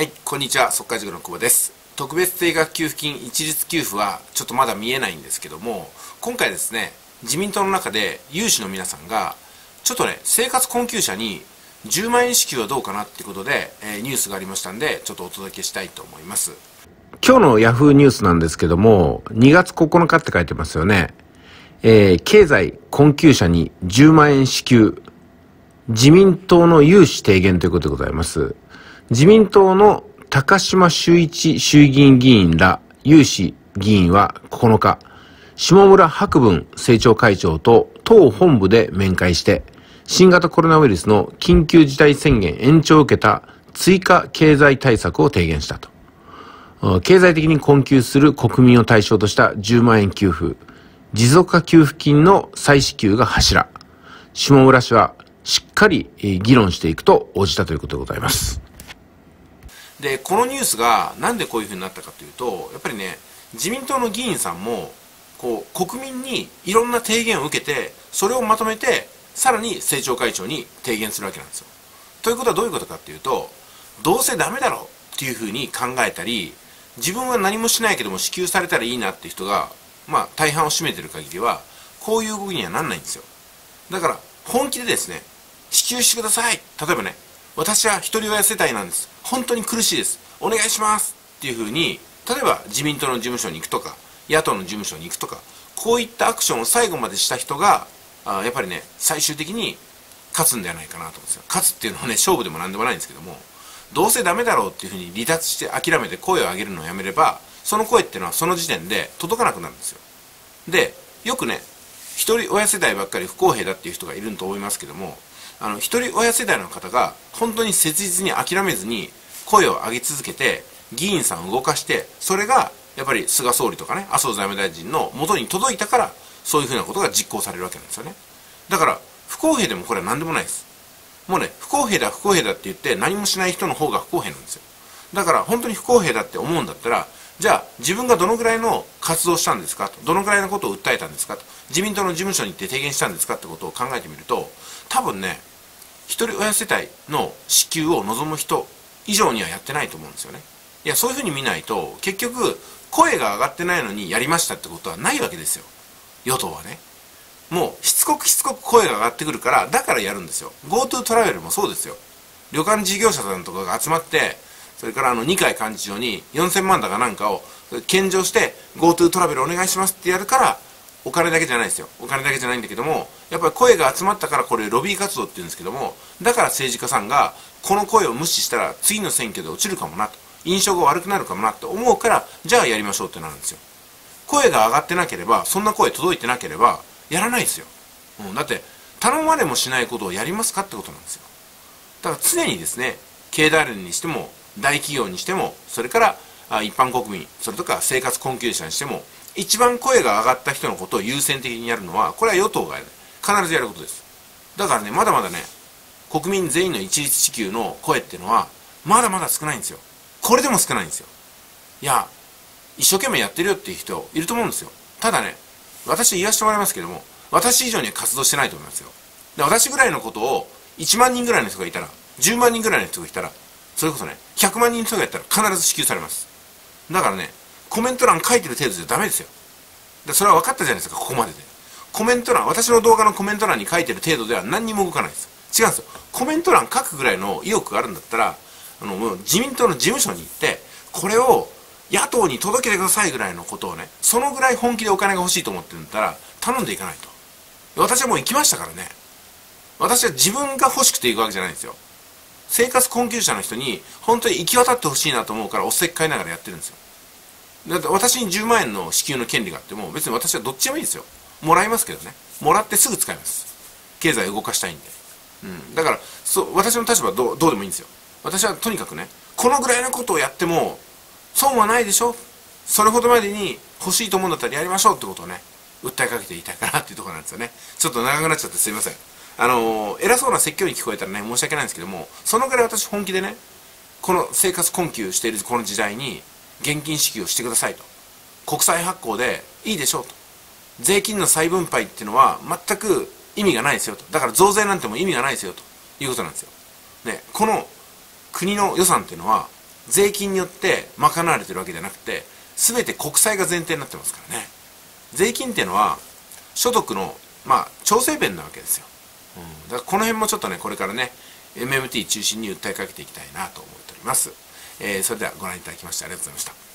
はい、こんにちは、速稼塾の久保です。特別定額給付金一律給付はちょっとまだ見えないんですけども、今回ですね、自民党の中で有志の皆さんが、ちょっとね、生活困窮者に10万円支給はどうかなっていうことで、えーニュースがありましたんで、ちょっとお届けしたいと思います。今日のヤフーニュースなんですけども、2月9日って書いてますよね。えー経済困窮者に10万円支給。自民党の有志提言ということでございます。自民党の高島修一衆議院議員ら有志議員は9日、下村博文政調会長と党本部で面会して、新型コロナウイルスの緊急事態宣言延長を受けた追加経済対策を提言したと。経済的に困窮する国民を対象とした10万円給付、持続化給付金の再支給が柱。下村氏はしっかり議論していくと応じたということでございます。で、このニュースがなんでこういうふうになったかというと、やっぱりね、自民党の議員さんも、こう、国民にいろんな提言を受けて、それをまとめて、さらに政調会長に提言するわけなんですよ。ということはどういうことかっていうと、どうせダメだろうっていうふうに考えたり、自分は何もしないけども支給されたらいいなっていう人が、まあ大半を占めてる限りは、こういう動きにはなんないんですよ。だから、本気でですね、支給してください。例えばね、私は一人親世帯なんです。本当に苦しいです。お願いします。っていうふうに、例えば自民党の事務所に行くとか、野党の事務所に行くとか、こういったアクションを最後までした人が、あやっぱりね、最終的に勝つんではないかなと思うんですよ。勝つっていうのはね、勝負でもなんでもないんですけども、どうせダメだろうっていうふうに離脱して諦めて声を上げるのをやめれば、その声っていうのはその時点で届かなくなるんですよ。で、よくね、一人親世帯ばっかり不公平だっていう人がいると思いますけども、あの、一人親世帯の方が本当に切実に諦めずに声を上げ続けて、議員さんを動かして、それがやっぱり菅総理とかね、麻生財務大臣の元に届いたから、そういうふうなことが実行されるわけなんですよね。だから、不公平でもこれは何でもないです。もうね、不公平だ、不公平だって言って何もしない人の方が不公平なんですよ。だから本当に不公平だって思うんだったら、じゃあ自分がどのぐらいの活動したんですかと、どのぐらいのことを訴えたんですかと、自民党の事務所に行って提言したんですかってことを考えてみると、多分ね、一人親世帯の支給を望む人以上にはやってないと思うんですよね。いや、そういうふうに見ないと、結局、声が上がってないのにやりましたってことはないわけですよ。与党はね。もう、しつこくしつこく声が上がってくるから、だからやるんですよ。GoTo トラベルもそうですよ。旅館事業者さんとかが集まって、それからあの二階幹事長に4000万だかなんかを献上して GoTo トラベルお願いしますってやるからお金だけじゃないですよ。お金だけじゃないんだけどもやっぱり声が集まったからこれロビー活動って言うんですけどもだから政治家さんがこの声を無視したら次の選挙で落ちるかもなと。印象が悪くなるかもなと思うからじゃあやりましょうってなるんですよ。声が上がってなければそんな声届いてなければやらないですよ、うん、だって頼まれもしないことをやりますかってことなんですよ。だから常にですね経団連にしても大企業にしてもそれから一般国民それとか生活困窮者にしても一番声が上がった人のことを優先的にやるのはこれは与党が必ずやることです。だからねまだまだね国民全員の一律支給の声っていうのはまだまだ少ないんですよ。これでも少ないんですよ。いや一生懸命やってるよっていう人いると思うんですよ。ただね私言わせてもらいますけども私以上には活動してないと思いますよ。で私ぐらいのことを1万人ぐらいの人がいたら10万人ぐらいの人がいたらそれこそね100万人の人がやったら必ず支給されます。だからねコメント欄書いてる程度じゃダメですよ。でそれは分かったじゃないですかここまでで。コメント欄私の動画のコメント欄に書いてる程度では何にも動かないです。違うんですよ。コメント欄書くぐらいの意欲があるんだったらあの自民党の事務所に行ってこれを野党に届けてくださいぐらいのことをねそのぐらい本気でお金が欲しいと思ってるんだったら頼んでいかないと。私はもう行きましたからね。私は自分が欲しくて行くわけじゃないんですよ。生活困窮者の人に本当に行き渡ってほしいなと思うからおせっかいながらやってるんですよ。だって私に10万円の支給の権利があっても別に私はどっちでもいいですよ。もらいますけどね。もらってすぐ使います。経済を動かしたいんで、うん、だからそう私の立場はどうどうでもいいんですよ。私はとにかくねこのぐらいのことをやっても損はないでしょ。それほどまでに欲しいと思うんだったらやりましょうってことをね訴えかけていたいかなっていうところなんですよね。ちょっと長くなっちゃってすいません。あのー偉そうな説教に聞こえたらね申し訳ないんですけどもそのぐらい私本気でねこの生活困窮しているこの時代に現金支給をしてくださいと。国債発行でいいでしょうと。税金の再分配っていうのは全く意味がないですよと。だから増税なんても意味がないですよと。いうことなんですよ、ね、この国の予算っていうのは税金によって賄われてるわけじゃなくて全て国債が前提になってますからね。税金っていうのは所得のまあ調整弁なわけですよ、うん、だからこの辺もちょっとねこれからね MMT 中心に訴えかけていきたいなと思っております、えー、それではご覧いただきましてありがとうございました。